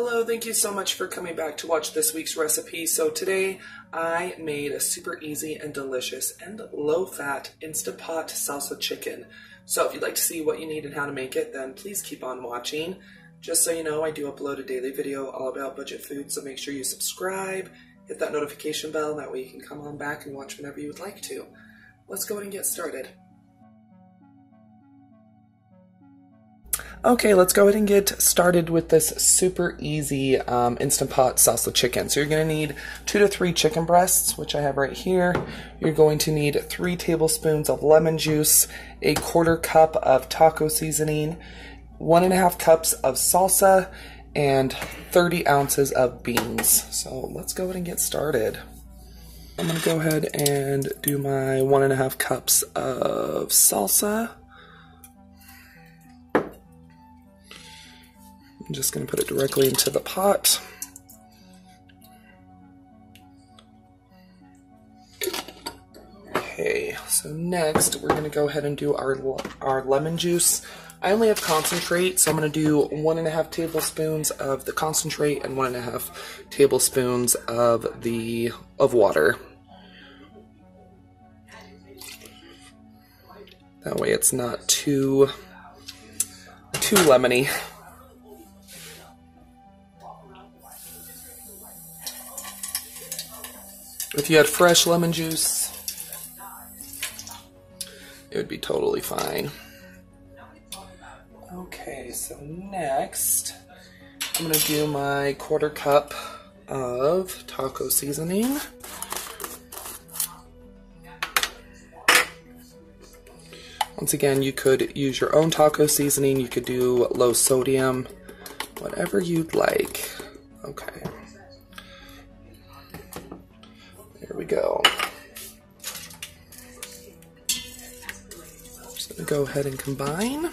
Hello, thank you so much for coming back to watch this week's recipe. So today I made a super easy and delicious and low-fat Instapot salsa chicken. So if you'd like to see what you need and how to make it, then please keep on watching. Just so you know, I do upload a daily video all about budget food, so make sure you subscribe, hit that notification bell, that way you can come on back and watch whenever you would like to. Let's go ahead and get started. Okay, let's go ahead and get started with this super easy um, Instant Pot salsa chicken. So you're going to need two to three chicken breasts, which I have right here. You're going to need three tablespoons of lemon juice, a quarter cup of taco seasoning, one and a half cups of salsa, and 30 ounces of beans. So let's go ahead and get started. I'm going to go ahead and do my one and a half cups of salsa. I'm just going to put it directly into the pot. Okay, so next we're going to go ahead and do our, our lemon juice. I only have concentrate, so I'm going to do one and a half tablespoons of the concentrate and one and a half tablespoons of the of water. That way it's not too too lemony. If you had fresh lemon juice, it would be totally fine. Okay, so next, I'm gonna do my quarter cup of taco seasoning. Once again, you could use your own taco seasoning, you could do low sodium, whatever you'd like. Okay. Go. Just gonna go ahead and combine.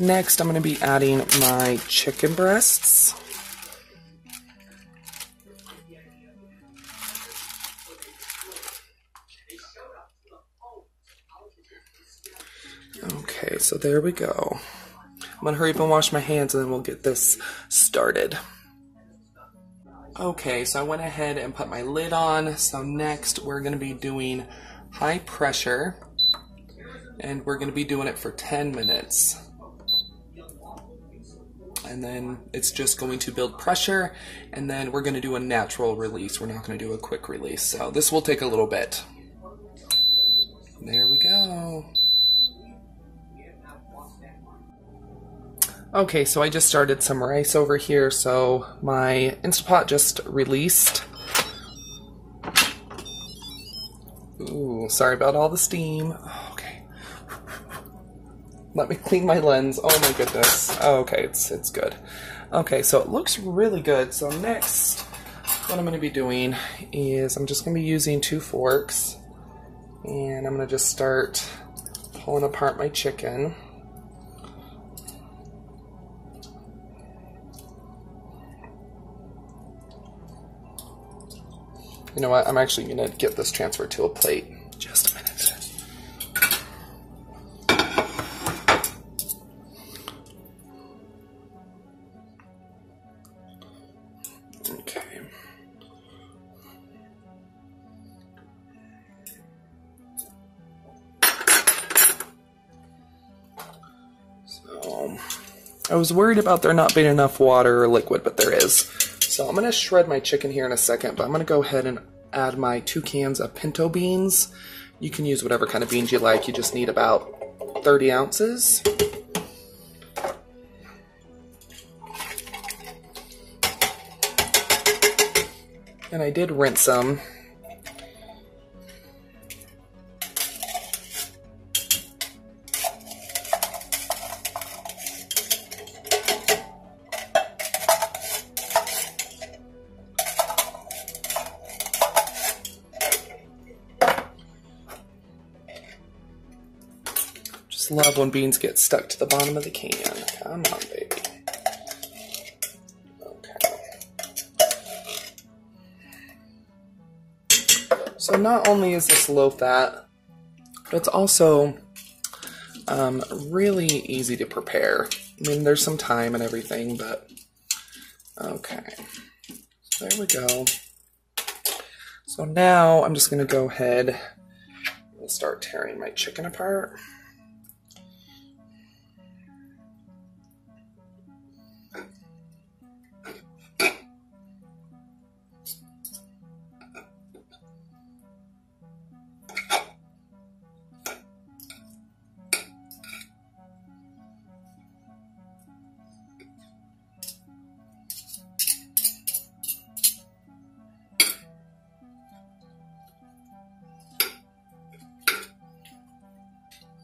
Next, I'm going to be adding my chicken breasts. Okay, so there we go. I'm gonna hurry up and wash my hands and then we'll get this started. Okay, so I went ahead and put my lid on. So next we're gonna be doing high pressure and we're gonna be doing it for 10 minutes. And then it's just going to build pressure and then we're gonna do a natural release. We're not gonna do a quick release. So this will take a little bit. There we go. Okay, so I just started some rice over here, so my Instapot just released. Ooh, sorry about all the steam. Okay. Let me clean my lens. Oh my goodness. Okay, it's it's good. Okay, so it looks really good. So next, what I'm going to be doing is I'm just going to be using two forks, and I'm going to just start pulling apart my chicken. You know what? I'm actually going to get this transferred to a plate. Just a minute. Okay. So, I was worried about there not being enough water or liquid, but there is. So I'm to shred my chicken here in a second, but I'm to go ahead and add my two cans of pinto beans. You can use whatever kind of beans you like. You just need about 30 ounces. And I did rinse them love when beans get stuck to the bottom of the can. Come on, baby. Okay. So not only is this low fat, but it's also um, really easy to prepare. I mean, there's some time and everything, but okay. So there we go. So now I'm just going to go ahead and start tearing my chicken apart.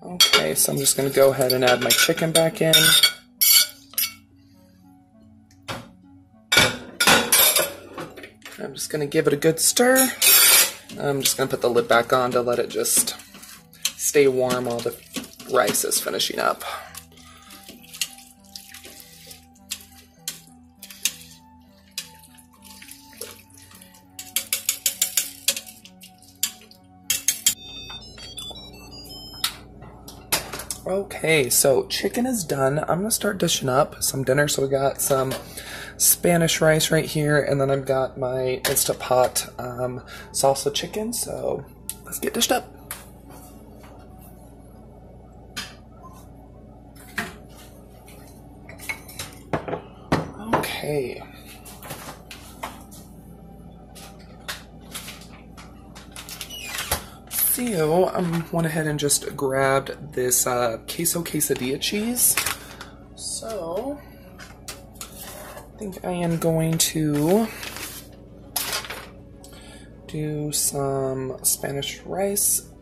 Okay, so I'm just going to go ahead and add my chicken back in. I'm just going to give it a good stir. I'm just going to put the lid back on to let it just stay warm while the rice is finishing up. Okay, so chicken is done. I'm gonna start dishing up some dinner. So we got some Spanish rice right here, and then I've got my Instant Pot um, salsa chicken. So let's get dished up. Okay. So I um, went ahead and just grabbed this uh, queso quesadilla cheese. So I think I am going to do some Spanish rice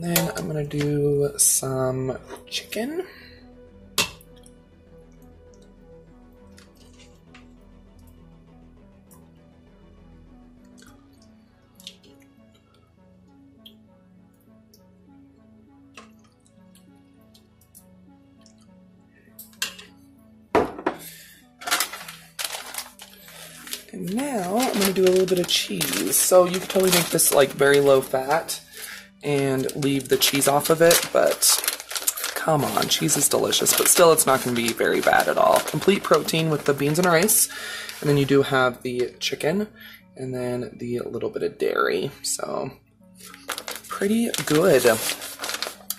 And then I'm gonna do some chicken. And now I'm gonna do a little bit of cheese. So you can totally make this like very low fat and leave the cheese off of it, but come on, cheese is delicious, but still it's not going to be very bad at all. Complete protein with the beans and rice, and then you do have the chicken, and then the little bit of dairy, so pretty good.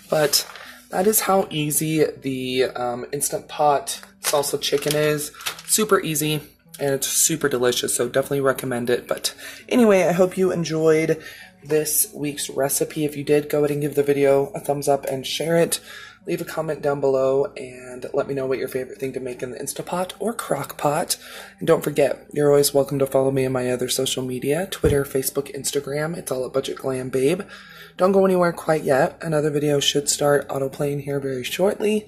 But that is how easy the um, Instant Pot salsa chicken is. Super easy, and it's super delicious, so definitely recommend it. But anyway, I hope you enjoyed this week's recipe. If you did, go ahead and give the video a thumbs up and share it. Leave a comment down below and let me know what your favorite thing to make in the Instapot or crock pot. And don't forget, you're always welcome to follow me on my other social media Twitter, Facebook, Instagram. It's all at Budget Glam Babe. Don't go anywhere quite yet. Another video should start autoplaying here very shortly.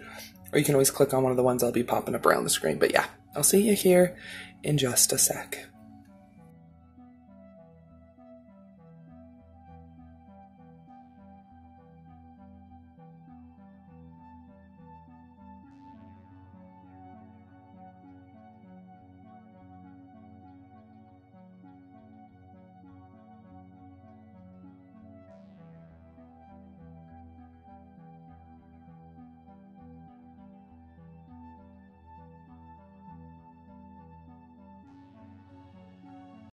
Or you can always click on one of the ones I'll be popping up around the screen. But yeah, I'll see you here in just a sec.